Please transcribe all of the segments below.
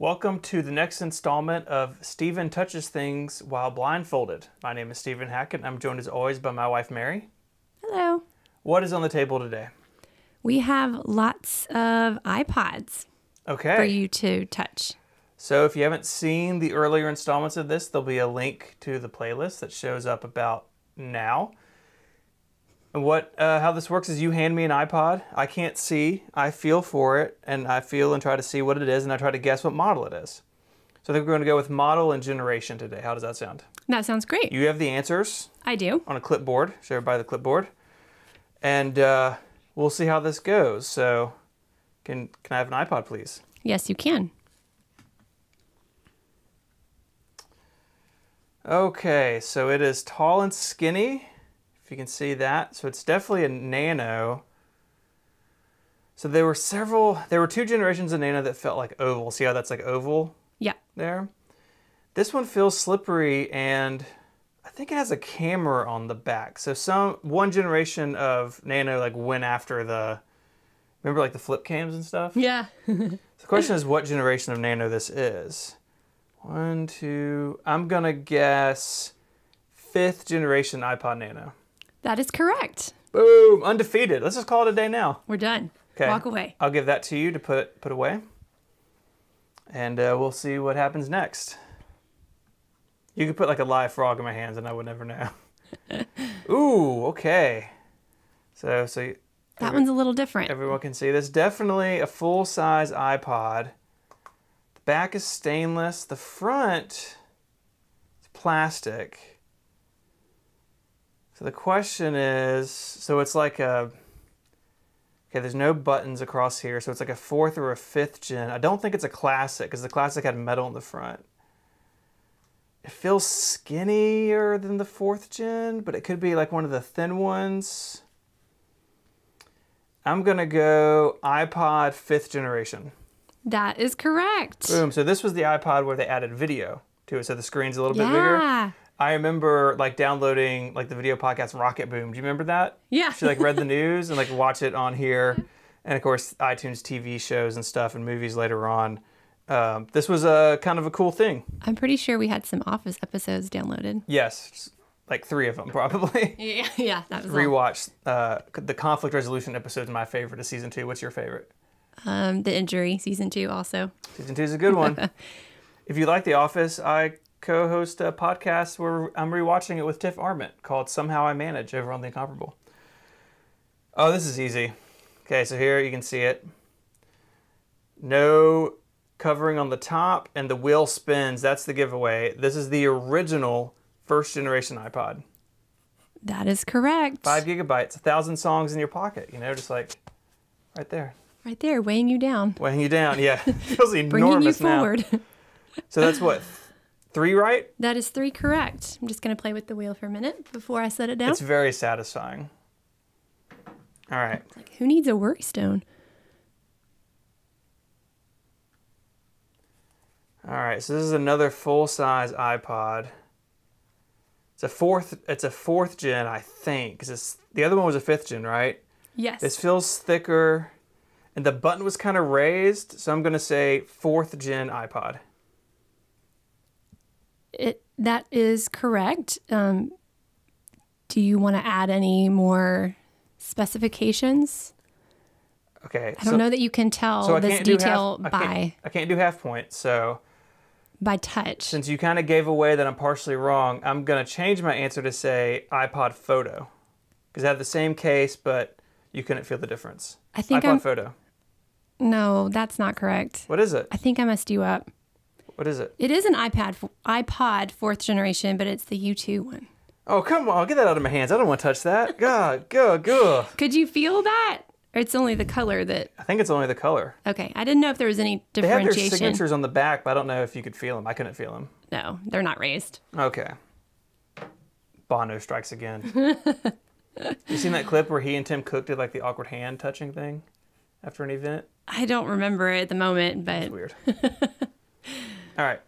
Welcome to the next installment of Stephen Touches Things While Blindfolded. My name is Stephen Hackett. I'm joined as always by my wife Mary. Hello. What is on the table today? We have lots of iPods Okay. for you to touch. So if you haven't seen the earlier installments of this, there'll be a link to the playlist that shows up about now. And what uh, how this works is you hand me an iPod. I can't see. I feel for it, and I feel and try to see what it is, and I try to guess what model it is. So I think we're going to go with model and generation today. How does that sound? That sounds great. You have the answers I do. on a clipboard. Show everybody the clipboard, and uh, we'll see how this goes. So, can can I have an iPod, please? Yes, you can. Okay, so it is tall and skinny, if you can see that. So it's definitely a nano. So there were several, there were two generations of nano that felt like oval. See how that's like oval Yeah. there? This one feels slippery and I think it has a camera on the back. So some, one generation of nano like went after the, remember like the flip cams and stuff? Yeah. The question is what generation of Nano this is. One, two, I'm gonna guess fifth generation iPod Nano. That is correct. Boom, undefeated. Let's just call it a day now. We're done. Okay. Walk away. I'll give that to you to put put away, and uh, we'll see what happens next. You could put like a live frog in my hands, and I would never know. Ooh, okay. So so you- That one's a little different. Everyone can see this. Definitely a full size iPod. The back is stainless. The front is plastic. So the question is so it's like a. Okay, there's no buttons across here, so it's like a fourth or a fifth gen. I don't think it's a classic because the classic had metal in the front. It feels skinnier than the fourth gen, but it could be like one of the thin ones. I'm gonna go iPod fifth generation. That is correct. Boom. So this was the iPod where they added video to it, so the screen's a little bit bigger. I remember like downloading like the video podcast Rocket Boom. Do you remember that? Yeah. She like read the news and like watch it on here, and of course iTunes TV shows and stuff and movies later on. Um, this was a kind of a cool thing. I'm pretty sure we had some Office episodes downloaded. Yes, like three of them probably. Yeah. Yeah. That was all. Rewatch uh, the conflict resolution episode is my favorite of season two. What's your favorite? Um, the injury season two also. Season two is a good one. if you like The Office, I co-host a podcast where I'm rewatching it with Tiff Arment called "Somehow I Manage" over on The Incomparable. Oh, this is easy. Okay, so here you can see it. No covering on the top, and the wheel spins. That's the giveaway. This is the original first generation iPod. That is correct. Five gigabytes, a thousand songs in your pocket. You know, just like right there, Right there, weighing you down, weighing you down. Yeah, feels enormous bringing you now. forward. So that's what three, right? that is three correct. I'm just going to play with the wheel for a minute before I set it down. It's very satisfying. All right. Like, who needs a worry stone? All right. So this is another full-size iPod. It's a fourth. It's a fourth gen, I think, because the other one was a fifth gen, right? Yes. This feels thicker, and the button was kind of raised, so I'm gonna say fourth gen iPod. It, that is correct. Um, do you want to add any more specifications? Okay. I don't know that you can tell So this detail half, I by can't, I can't do half point. So by touch. since you kind of gave away that I'm partially wrong, I'm gonna change my answer to say iPod Photo, because I have the same case, but you couldn't feel the difference. I think iPod I'm Photo. no, that's not correct. What is it? I think I messed you up. What is it? It is an iPad iPod fourth generation, but it's the U2 one. Oh come on, get that out of my hands. I don't want to touch that. God, God, God. Could you feel that? Or it's only the color that. I think it's only the color. Okay, I didn't know if there was any differentiation. They have their signatures on the back, but I don't know if you could feel them. I couldn't feel them. No, they're not raised. Okay. Bono strikes again. you seen that clip where he and Tim Cook did like the awkward hand touching thing after an event? I don't remember it at the moment, but It's weird. All right.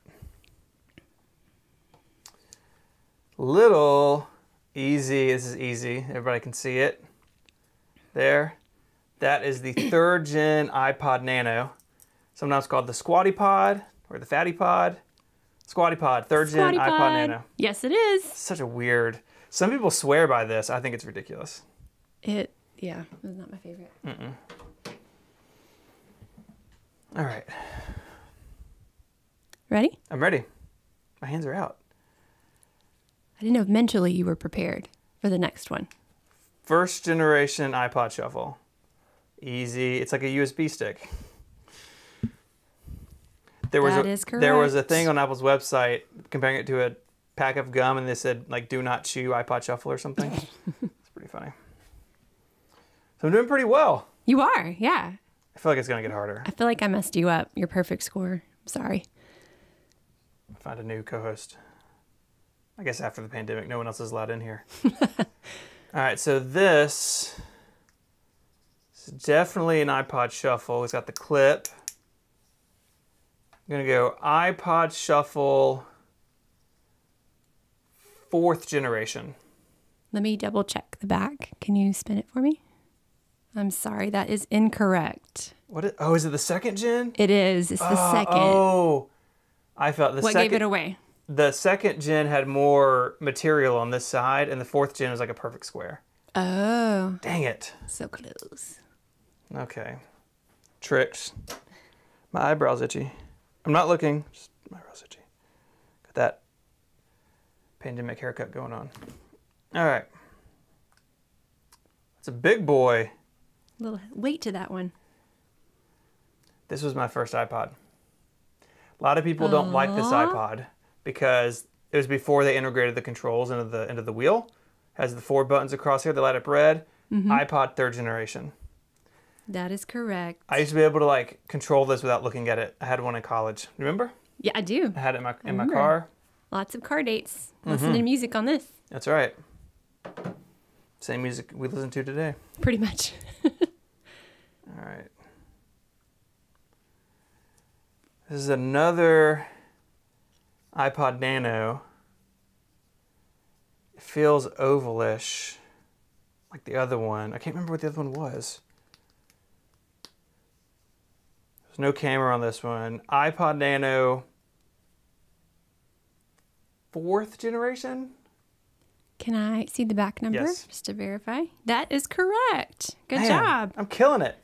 Little easy. This is easy. Everybody can see it. There. That is the third gen iPod Nano, sometimes called the Squatty Pod or the Fatty Pod, Squatty Pod, third gen Squatty iPod Nano. Yes, it is. Such a weird. Some people swear by this. I think it's ridiculous. It, yeah, it's not my favorite. Mm -mm. All right, Ready? I'm ready. My hands are out. I didn't know if mentally you were prepared for the next one. First generation iPod Shuffle. Easy. It's like a USB stick. There was That a, is There was a thing on Apple's website comparing it to a pack of gum, and they said like "Do not chew iPod Shuffle" or something. it's pretty funny. So I'm doing pretty well. You are, yeah. I feel like it's gonna get harder. I feel like I messed you up. Your perfect score. I'm sorry. Find a new co-host. I guess after the pandemic, no one else is allowed in here. All right, so this is definitely an iPod Shuffle. It's got the clip. I'm gonna go iPod Shuffle fourth generation. Let me double check the back. Can you spin it for me? I'm sorry, that is incorrect. What? Is, oh, is it the second gen? It is. It's the Ah, second. Oh, I felt the what second. gave it away? the second gen had more material on this side, and the fourth gen was like a perfect square. Oh, Dang it. so close. Okay. Tricks. My eyebrow's itchy. I'm not looking. Just my eyebrow's itchy. Got that pandemic haircut going on. All right. It's a big boy. little weight to that one. This was my first iPod. A lot of people don't like this iPod because it was before they integrated the controls into the into the wheel. Has the four buttons across here that light up red. iPod third generation. That is correct. I used to be able to like control this without looking at it. I had one in college. Remember? yeah, I do. I had it in my in my car. Lots of car dates. Mm-hmm. Listening to music on this. That's right. Same music we listen to today. Pretty much. All right. This is another iPod Nano. It feels ovalish, like the other one. I can't remember what the other one was. There's no camera on this one. iPod Nano, fourth generation. Can I see the back number Yes. just to verify? That is correct. Good Man, job. I'm killing it.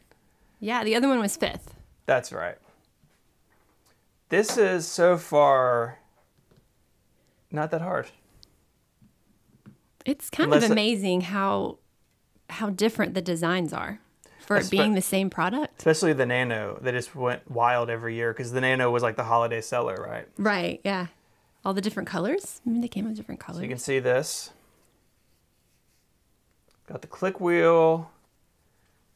Yeah, the other one was fifth. That's right. This is so far not that hard. It's kind Unless of it- amazing how how different the designs are for it being the same product. Especially the Nano. They just went wild every year because the Nano was like the holiday seller, right? Right, yeah. All the different colors. I mean, they came in different colors. So you can see this. Got the click wheel.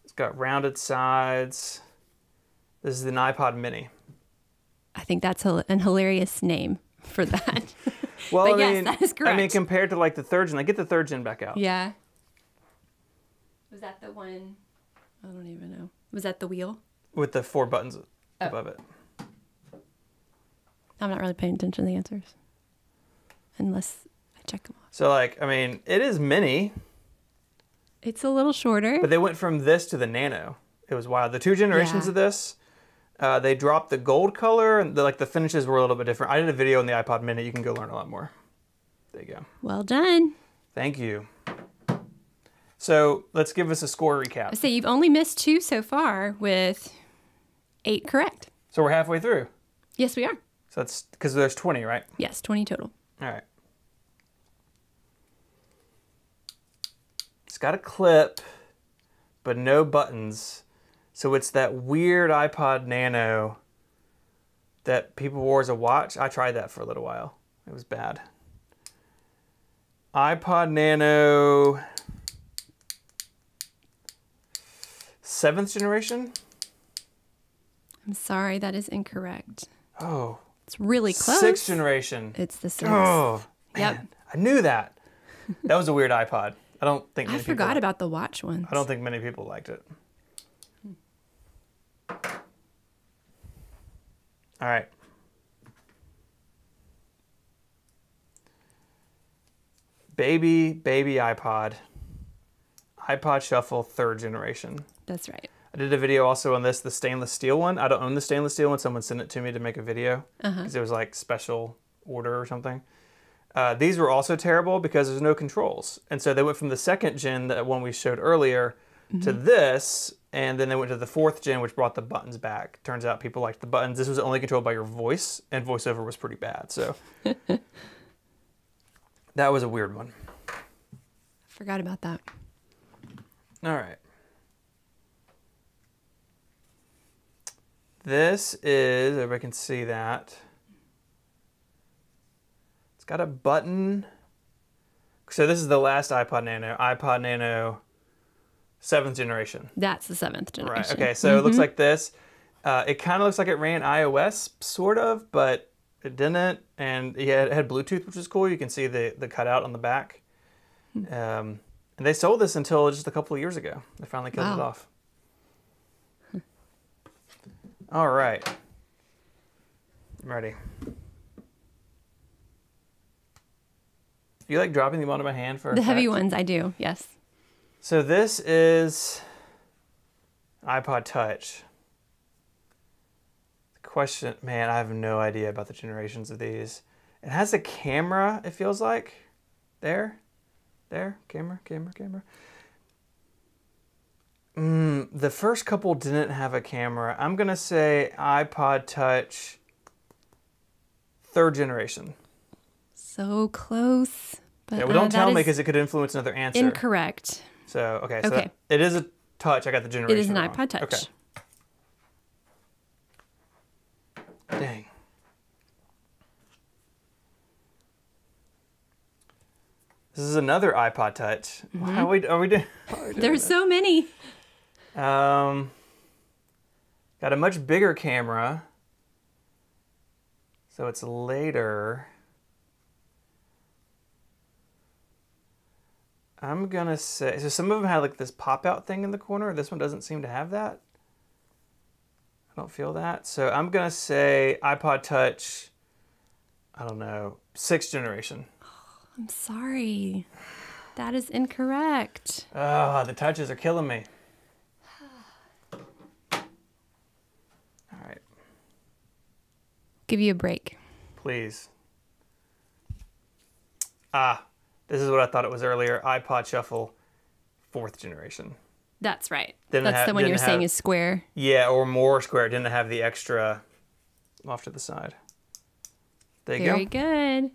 It's got rounded sides. This is an iPod Mini. I think that's a, an hilarious name for that. Well, But I yes, mean, that is I mean, compared to like the third gen, like get the third gen back out. yeah. Was that the one? I don't even know. Was that the wheel? With the four buttons Oh. above it. I'm not really paying attention to the answers. Unless I check them off. So like, I mean, it is mini. It's a little shorter. But they went from this to the nano. It was wild. The two generations Yeah. of this, uh, they dropped the gold color, and the, like the finishes were a little bit different. I did a video on the iPod Mini. You can go learn a lot more. There you go. well done. Thank you. So let's give us a score recap. say you've only missed two so far with eight correct. So we're halfway through. Yes, we are. So that's because there's 20, right? Yes, 20 total. All right. It's got a clip, but no buttons. So it's that weird iPod Nano that people wore as a watch. I tried that for a little while. It was bad. iPod Nano seventh generation. I'm sorry, that is incorrect. Oh, It's really close. sixth generation. It's the sixth. Oh, Yep. man. I knew that. That was a weird iPod. I don't think I many people forgot about the watch one. I don't think many people liked it. All right. Baby, baby iPod. iPod Shuffle third generation. That's right. I did a video also on this, the stainless steel one. I don't own the stainless steel one. Someone sent it to me to make a video because it was like special order or something. Uh, these were also terrible because there's no controls, and so they went from the second gen, that one we showed earlier, to this, and then they went to the fourth gen, which brought the buttons back. Turns out people liked the buttons. This was only controlled by your voice, and voiceover was pretty bad. So that was a weird one. Forgot about that. All right. This is, everybody can see that. It's got a button. So this is the last iPod Nano, iPod Nano seventh generation. That's the seventh generation. Right. Okay. So it looks like this. Uh, it kind of looks like it ran iOS, sort of, but it didn't. And yeah, it had Bluetooth, which is cool. You can see the the cutout on the back. Um, and they sold this until just a couple of years ago. They finally killed it off. All right. I'm ready. You like dropping them onto my hand for The heavy ones, I do. Yes. So this is iPod Touch. The question, man, I have no idea about the generations of these. It has a camera, it feels like. There. There. Camera, camera, camera. Mm, the first couple didn't have a camera. I'm going to say iPod Touch third generation. So close. But Yeah, well, uh, don't that tell me because it could influence another answer. incorrect. So okay, so Okay. that- it is a touch. I got the generation. It is an wrong. iPod Touch. Okay. Dang. This is another iPod Touch. Mm-hmm. How are we, are we doing? are we doing There's so many. um, got a much bigger camera, so it's later. I'm gonna say so. Some of them had like this pop out thing in the corner. This one doesn't seem to have that. I don't feel that. So I'm gonna say iPod Touch. I don't know, sixth generation. I'm sorry. That is incorrect. Ah, the touches are killing me. All right, Give you a break. please. Ah, this is what I thought it was earlier. iPod Shuffle, fourth generation. That's right. Didn't That's have- the one you're didn't saying is square. Yeah, or more square. Didn't have the extra off to the side. There you Very go. Very good.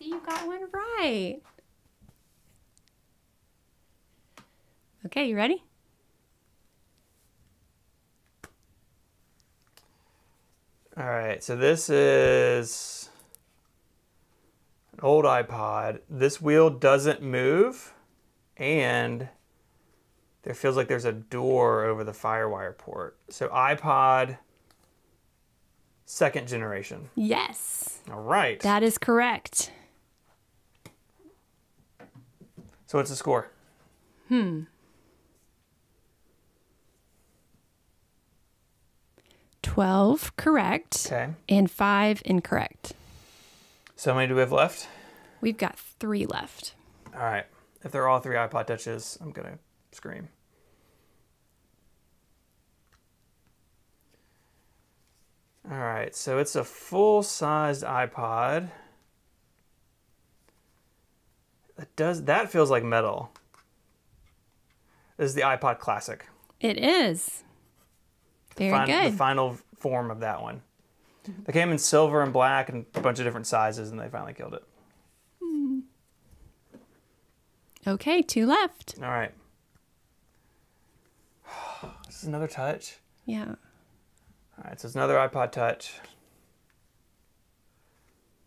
See, you got one right. Okay, you ready? All right, so this is an old iPod. This wheel doesn't move, and there feels like there's a door over the FireWire port. So iPod second generation. Yes, All right. that is correct. so what's the score? Hmm. 12 correct Okay. and 5 incorrect. So how many do we have left? We've got 3 left. All right. If they're all three iPod touches, I'm gonna scream. All right, so it's a full-sized iPod. It does that feels like metal. This is the iPod Classic. It is. Very Fin- good. The final form of that one. They came in silver and black and a bunch of different sizes, and they finally killed it. Hmm. okay, 2 left. All right. This is another touch. Yeah. All right, so it's another iPod Touch.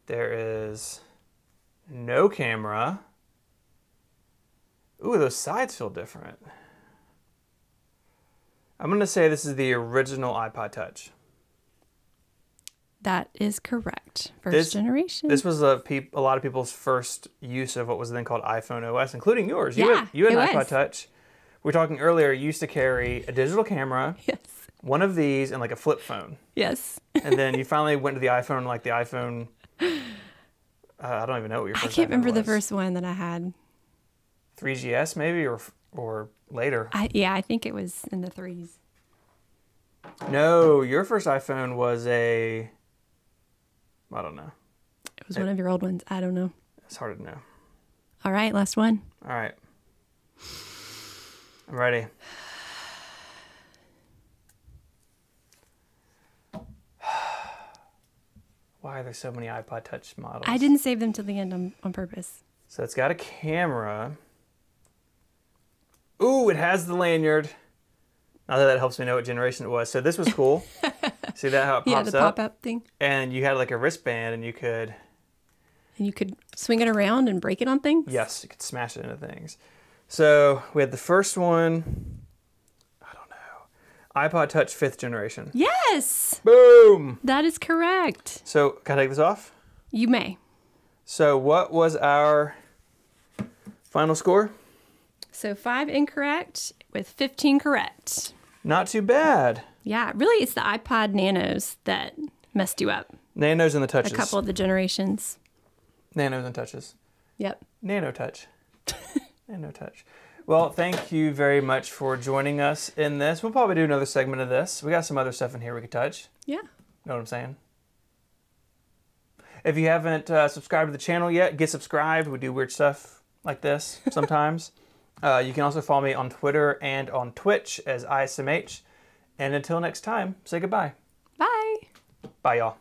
There is no camera. Ooh, those sides feel different. I'm going to say this is the original iPod Touch. That is correct. First This- generation. This was a, peop- a lot of people's first use of what was then called iPhone OS, including yours. You Yeah, had, you had an iPod was. Touch. We were talking earlier, you used to carry a digital camera, yes. one of these, and like a flip phone. Yes. and then you finally went to the iPhone, like the iPhone. Uh, I don't even know what your I can't remember the first one that I had. 3GS maybe or or later. I, yeah, I think it was in the threes. No, your first iPhone was a. I don't know. It was one of your old ones. I don't know. It's hard to know. All right, last one. All right. I'm ready. Why are there so many iPod Touch models? I didn't save them to the end on, on purpose. So it's got a camera. Ooh, it has the lanyard. Not that that helps me know what generation it was. So this was cool. See that how it pops up? yeah, the up? pop up thing. And you had like a wristband, and you could And you could swing it around and break it on things. yes, you could smash it into things. So we had the first one. I don't know. iPod Touch fifth generation. Yes, Boom. that is correct. So can I take this off? You may. So what was our final score? So five incorrect with 15 correct. Not too bad. Yeah, really, it's the iPod Nanos that messed you up. Nanos and the touches. A couple of the generations. Nanos and touches. Yep. Nano touch. Nano touch. Well, thank you very much for joining us in this. We'll probably do another segment of this. We got some other stuff in here we could touch. Yeah. Know what I'm saying? If you haven't uh, subscribed to the channel yet, get subscribed. We do weird stuff like this sometimes. uh, you can also follow me on Twitter and on Twitch as ISMH. And until next time, say goodbye. Bye. Bye, y'all.